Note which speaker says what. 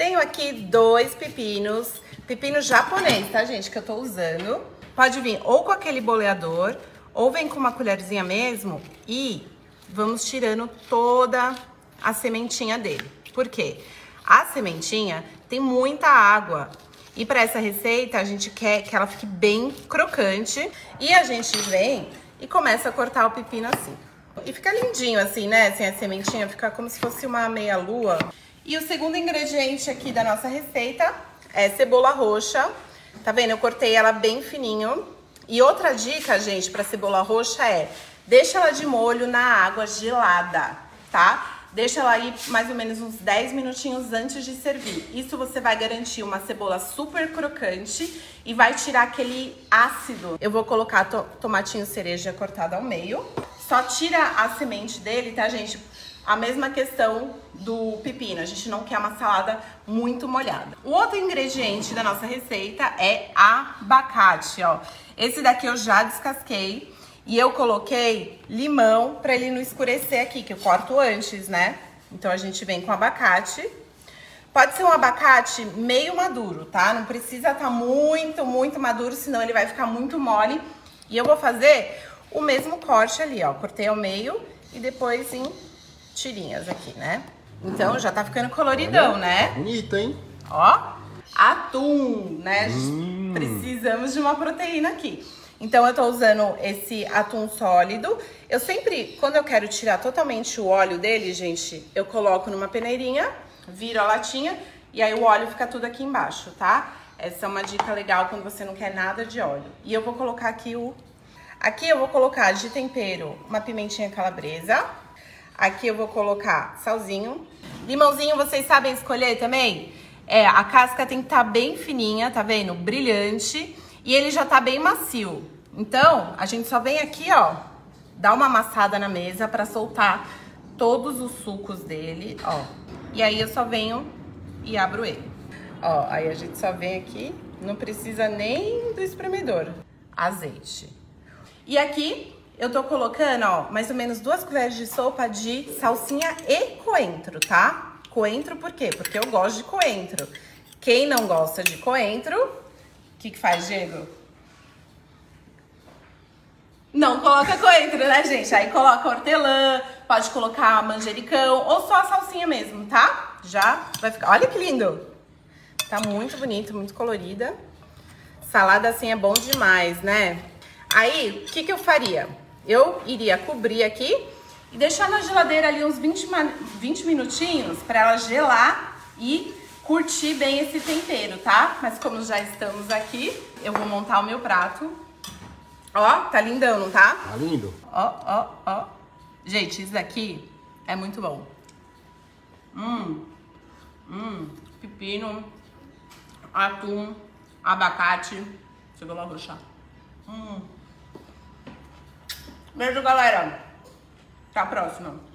Speaker 1: Tenho aqui dois pepinos, pepino japonês, tá, gente, que eu tô usando. Pode vir ou com aquele boleador, ou vem com uma colherzinha mesmo e vamos tirando toda a sementinha dele. Por quê? A sementinha tem muita água. E para essa receita, a gente quer que ela fique bem crocante. E a gente vem e começa a cortar o pepino assim. E fica lindinho assim, né? Sem a sementinha, fica como se fosse uma meia-lua. E o segundo ingrediente aqui da nossa receita é cebola roxa. Tá vendo? Eu cortei ela bem fininho. E outra dica, gente, para cebola roxa é deixa ela de molho na água gelada, tá? Deixa ela aí mais ou menos uns 10 minutinhos antes de servir. Isso você vai garantir uma cebola super crocante e vai tirar aquele ácido. Eu vou colocar to tomatinho cereja cortado ao meio. Só tira a semente dele, tá, gente? A mesma questão do pepino, a gente não quer uma salada muito molhada. O outro ingrediente da nossa receita é abacate, ó. Esse daqui eu já descasquei. E eu coloquei limão para ele não escurecer aqui, que eu corto antes, né? Então a gente vem com abacate. Pode ser um abacate meio maduro, tá? Não precisa estar tá muito, muito maduro, senão ele vai ficar muito mole. E eu vou fazer o mesmo corte ali, ó. Cortei ao meio e depois em tirinhas aqui, né? Então já tá ficando coloridão, Olha, né?
Speaker 2: Bonito, hein?
Speaker 1: Ó, atum, né? Hum. Precisamos de uma proteína aqui. Então eu tô usando esse atum sólido. Eu sempre, quando eu quero tirar totalmente o óleo dele, gente, eu coloco numa peneirinha, viro a latinha e aí o óleo fica tudo aqui embaixo, tá? Essa é uma dica legal quando você não quer nada de óleo. E eu vou colocar aqui o... Aqui eu vou colocar de tempero uma pimentinha calabresa. Aqui eu vou colocar salzinho. Limãozinho vocês sabem escolher também? É, a casca tem que estar tá bem fininha, tá vendo? Brilhante e ele já tá bem macio. Então, a gente só vem aqui, ó, dar uma amassada na mesa para soltar todos os sucos dele, ó. E aí eu só venho e abro ele. Ó, aí a gente só vem aqui, não precisa nem do espremedor. Azeite. E aqui eu tô colocando, ó, mais ou menos duas colheres de sopa de salsinha e coentro, tá? Coentro por quê? Porque eu gosto de coentro. Quem não gosta de coentro, que, que faz, Diego? Não coloca coentro, né, gente? Aí coloca hortelã, pode colocar manjericão ou só a salsinha mesmo, tá? Já vai ficar... Olha que lindo! Tá muito bonito, muito colorida. Salada assim é bom demais, né? Aí, o que, que eu faria? Eu iria cobrir aqui e deixar na geladeira ali uns 20, 20 minutinhos para ela gelar e curtir bem esse tempero, tá? Mas como já estamos aqui, eu vou montar o meu prato. Ó, tá lindão, não tá?
Speaker 2: Tá lindo.
Speaker 1: Ó, ó, ó. Gente, isso daqui é muito bom. Hum, hum, pepino, atum, abacate, cebola roxa. Hum. Beijo, galera. Até a próxima.